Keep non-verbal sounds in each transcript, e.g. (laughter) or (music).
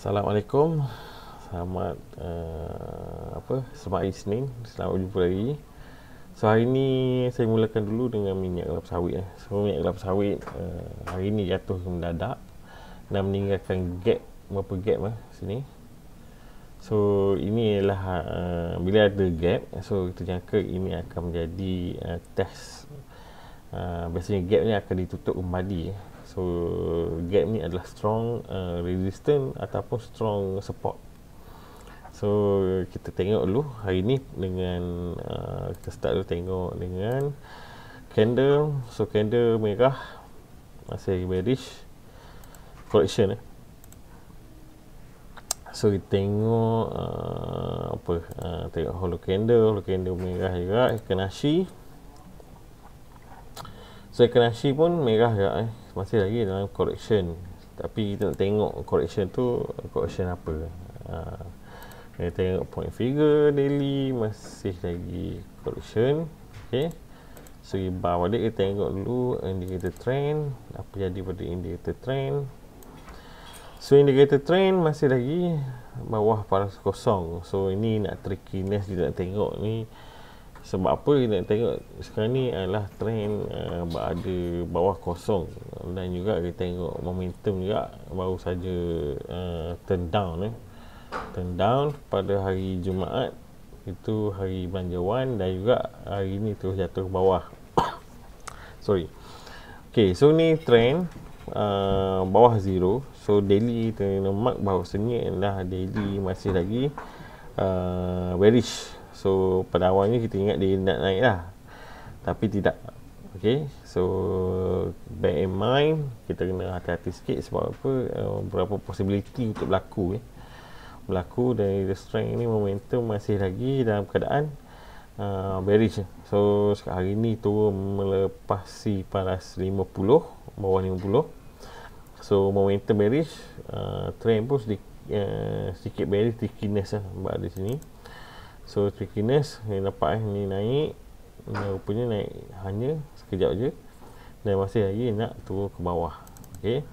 Assalamualaikum. Selamat uh, apa? Selamat hari Isnin. Selamat berjumpa lagi. So hari ni saya mulakan dulu dengan minyak kelapa sawit eh. So minyak kelapa sawit uh, hari ni jatuh mendadak dan meninggalkan gap berapa gap eh sini. So ini ialah uh, bila ada gap so kita jangka ini akan menjadi uh, test uh, biasanya gap ni akan ditutup kembali eh. So gap ni adalah strong uh, resistance ataupun strong support. So kita tengok dulu hari ni dengan uh, kita start dulu tengok dengan candle. So candle merah masih bearish correction eh. So kita tengok uh, apa uh, tengok hollow candle, hollow candle merah juga Kanashi. So Kanashi pun merah juga eh. Masih lagi dalam correction tapi kita nak tengok correction tu correction apa? Uh, kita tengok point figure daily masih lagi correction ok so bar balik kita tengok dulu indicator trend apa jadi pada indicator trend. So indicator trend masih lagi bawah paras kosong. So ini nak trickiness kita nak tengok ni sebab apa kita tengok sekarang ni adalah trend uh, ada bawah kosong. Dan juga kita tengok momentum juga baru saja uh, turn down eh. turn down pada hari Jumaat itu hari belanjawan dan juga hari ni terus jatuh ke bawah. (coughs) Sorry. Ok so ni trend uh, bawah zero. So daily kita mark bahawa seni adalah daily masih lagi uh, bearish So pada awalnya kita ingat dia nak naik lah. Tapi tidak. Okay So Bear in mind Kita kena hati-hati sikit Sebab apa uh, Berapa possibility untuk berlaku eh. Berlaku dari the strength ni Momentum masih lagi dalam keadaan uh, Bearish. So hari ni turun melepasi paras 50 Bawah 50 So momentum bearish uh, Trend pun sedikit, uh, sedikit bearish Stickiness lah. Sebab di sini So trickiness ni nampak eh ni naik rupanya naik hanya sekejap je dan masih lagi nak turun ke bawah. Okey.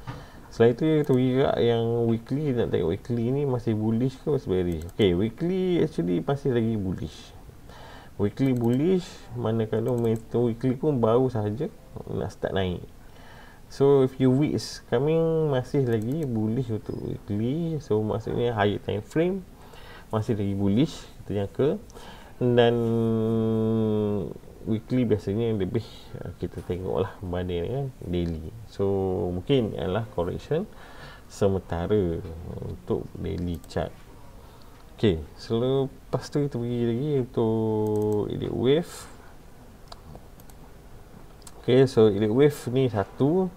Selain itu kita juga yang weekly nak tengok weekly ni masih bullish ke masih bearish. Okey, weekly actually masih lagi bullish. Weekly bullish manakala momentum weekly pun baru sahaja nak start naik. So if you weeks coming masih lagi bullish untuk weekly. So maksudnya higher time frame masih lagi bullish kita jangka dan weekly biasanya lebih uh, kita tengok lah berbanding dengan daily. So mungkin adalah correction sementara untuk daily chart. Ok selepas tu kita pergi lagi untuk elite wave. Ok so elite wave ni satu.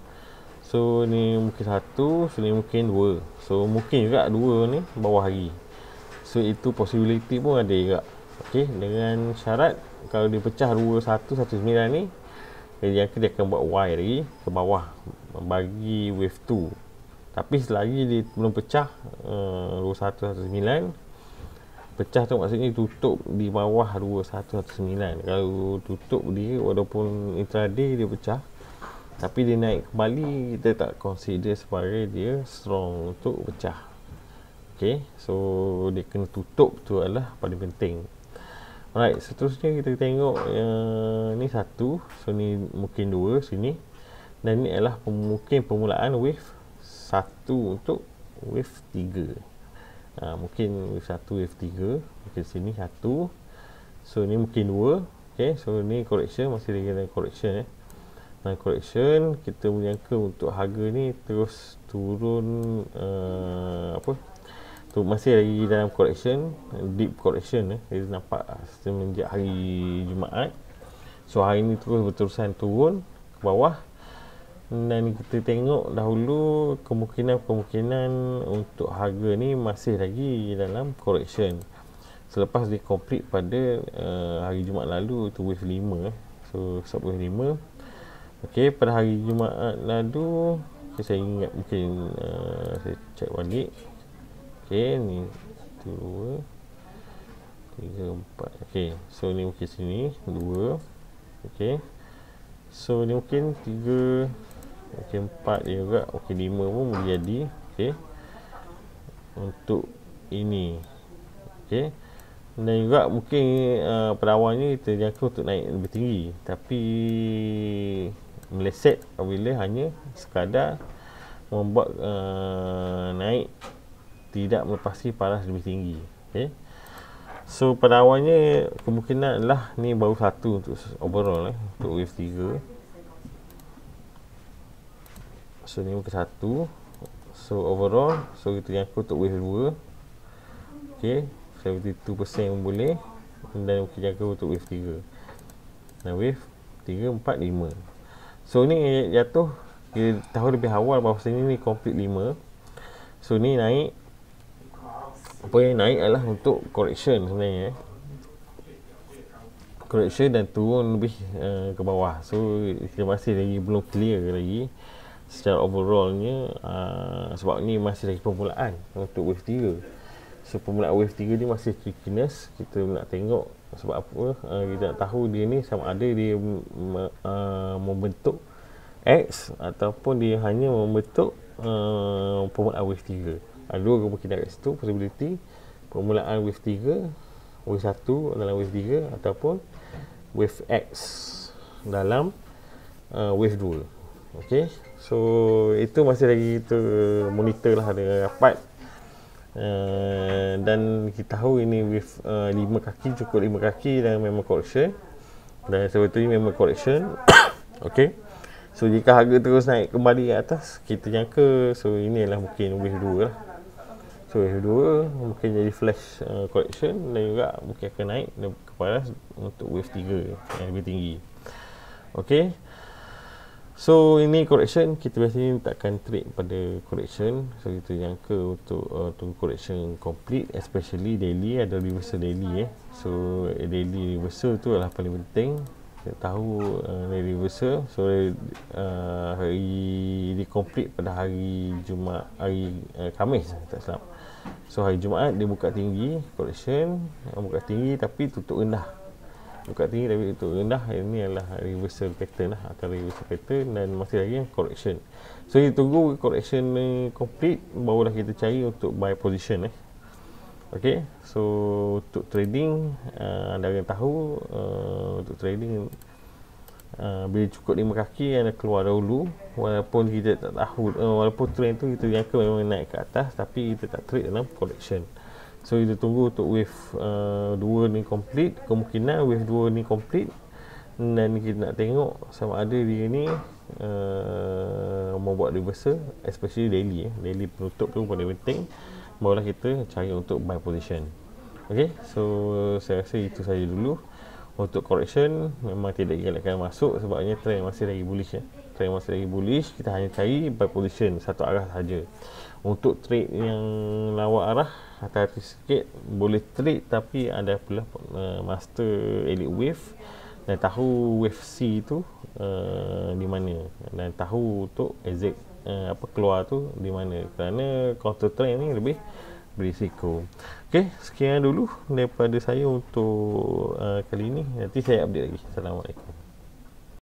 So ni mungkin satu so ni mungkin dua. So mungkin juga dua ni bawah lagi So itu possibility pun ada juga. Okay Dengan syarat Kalau dia pecah 2, 1, 1, 9 ni Dia jangka dia akan buat Y lagi Ke bawah Bagi wave 2 Tapi selagi dia belum pecah uh, 2, 1, 1, 9 Pecah tu maksudnya tutup di bawah 2, 1, 1, 9 Kalau tutup dia Walaupun intraday dia pecah Tapi dia naik kembali Kita tak consider sebagai dia Strong untuk pecah Okay, so dia kena tutup tu adalah paling penting. Alright, seterusnya kita tengok yang ni satu, so ni mungkin dua sini. Dan ni adalah mungkin permulaan wave satu untuk wave tiga. Ha, mungkin wave satu, wave tiga. Mungkin sini satu. So ni mungkin dua. Okay, so ni correction, masih lagi dalam correction eh. Dan correction, kita menyangka untuk harga ni terus turun uh, apa tu masih lagi dalam correction deep correction eh. Kita nampak semenjak hari Jumaat. So hari ni terus berterusan turun ke bawah. Dan kita tengok dahulu kemungkinan-kemungkinan untuk harga ni masih lagi dalam correction selepas dia complete pada uh, hari Jumaat lalu itu wave 5 eh. so sub wave 5 ok pada hari Jumaat lalu saya ingat mungkin uh, saya check balik Okey, ni dua, tiga, empat. Okey, so ni mungkin sini dua. Okey, so ni mungkin tiga, okey empat dia juga. Okey lima pun boleh jadi. Okey, untuk ini okey dan juga mungkin uh, pada awalnya kita jangka untuk naik lebih tinggi tapi meleset apabila hanya sekadar membuat uh, naik tidak melepasi paras lebih tinggi okay. so pada awalnya kemungkinan adalah ni baru satu untuk overall eh, untuk wave 3 so ni muka satu. So overall so kita jangka untuk wave 2 ok 72% pun boleh. Dan kita jangka untuk wave 3 dan wave 3, 4, 5 so ni jatuh kita tahu lebih awal bahawa ni ni complete 5 so ni naik apa yang naik adalah untuk correction sebenarnya eh. correction dan turun lebih uh, ke bawah. So kita masih lagi belum clear lagi secara overallnya uh, sebab ni masih lagi permulaan untuk wave 3 so permulaan wave 3 ni masih trickiness kita nak tengok sebab apa uh, kita nak tahu dia ni sama ada dia uh, membentuk X ataupun dia hanya membentuk uh, permulaan wave 3 ada dua kemungkinan kat situ possibility. Permulaan wave 3 wave 1 dalam wave 3 ataupun wave X dalam uh, wave 2 ok so itu masih lagi kita monitor lah dengan rapat. Uh, dan kita tahu ini wave uh, 5 kaki cukup 5 kaki dan memang correction dan sebetulnya memang correction (coughs) ok So jika harga terus naik kembali ke atas Kita jangka. So ini adalah mungkin wave 2 lah So wave 2 mungkin jadi flash uh, correction Dan juga mungkin akan naik ke paras Untuk wave 3 yang lebih tinggi. Okay So ini correction Kita biasanya takkan trade pada correction So kita jangka untuk uh, tunggu correction complete. Especially daily Ada reversal daily eh. So daily reversal tu adalah paling penting. Kita tahu uh, reversal so uh, hari di complete pada hari Jumaat hari uh, Khamis tak silap so hari Jumaat dia buka tinggi collection. Uh, buka tinggi tapi tutup rendah. Buka tinggi tapi tutup rendah ini adalah reversal pattern lah atau reversal pattern dan masih lagi yang correction so kita tunggu correction uh, complete barulah kita cari untuk buy position eh. Okay, so untuk trading uh, anda akan tahu uh, untuk trading uh, bila cukup lima kaki anda keluar dahulu walaupun kita tak tahu uh, walaupun trend tu kita jangka memang naik ke atas tapi kita tak trade dalam collection. So kita tunggu untuk wave uh, 2 ni complete kemungkinan wave 2 ni complete dan kita nak tengok sama ada dia ni uh, membuat reversal especially daily eh. daily penutup tu paling penting barulah kita cari untuk buy position. Ok so saya rasa itu saja dulu untuk correction memang tidak digalakkan masuk sebabnya trend masih lagi bullish ya. trend masih lagi bullish kita hanya cari buy position satu arah saja untuk trade yang lawa arah hati-hati sikit boleh trade tapi ada pula uh, master elite wave dan tahu wave C tu uh, di mana dan tahu untuk exit uh, apa keluar tu di mana kerana counter trend ni lebih berisiko. Okey, sekian dulu daripada saya untuk uh, kali ini. Nanti saya update lagi. Assalamualaikum.